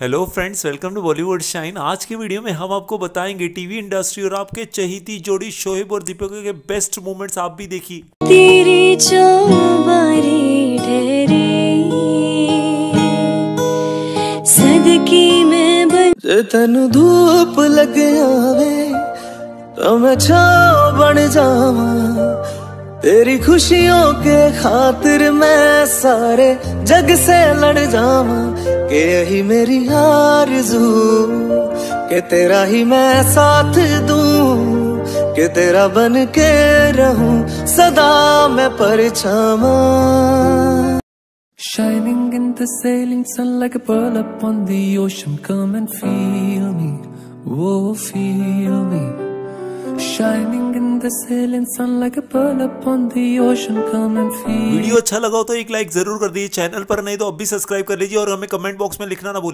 Hello friends welcome to Bollywood shine आज की video में हम आपको बताएँगे टीवी इंडस्ट्री और आपके चहेती जोड़ी शोहेब और दीपिका के बेस्ट मोमेंट्स आप भी देखी। तेरी जो सदकी में बन धूप लग आवे तो मैं छाव बन जावा। तेरी खुशियों के खातिर मैं सारे जग से लड़ जावा। के यही मेरी आरज़ू के तेरा ही मैं साथ दूँ के तेरा बन के रहूँ सदा मैं परछामा Shining in the sailing sun like a pearl upon the ocean. Come and feel me, oh, feel. Shining in the sailing sun like a pearl upon the ocean. Come and feel video अच्छा लगा हो तो एक like ज़रूर कर दीजिए channel पर नहीं तो अब भी सब्सक्राइब कर लीजिए और हमें कमेंट बॉक्स में लिखना ना भूलिए